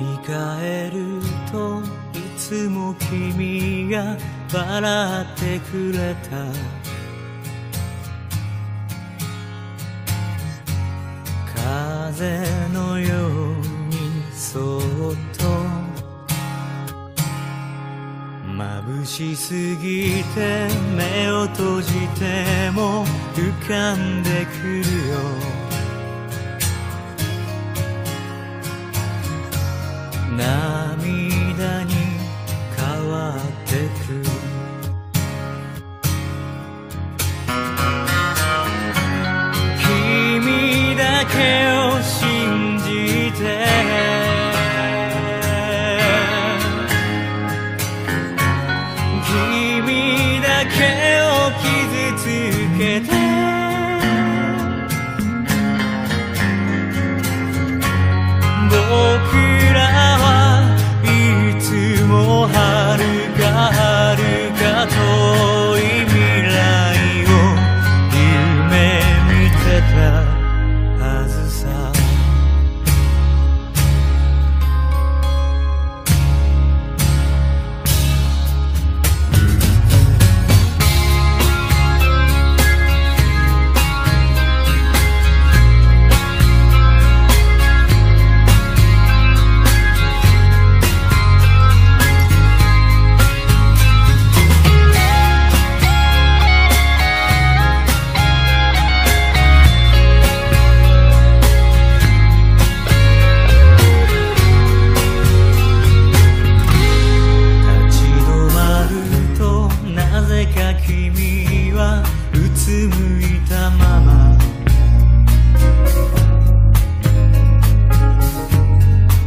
り返るといつも君が笑ってくれた。風のようにそっと眩しすぎて目を閉じても浮かんでくるよ。君はうつむいたまま。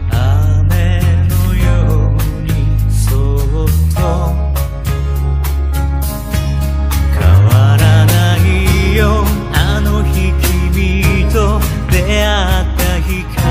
雨のようにそっと。変わらないよあの日君と出会った日。から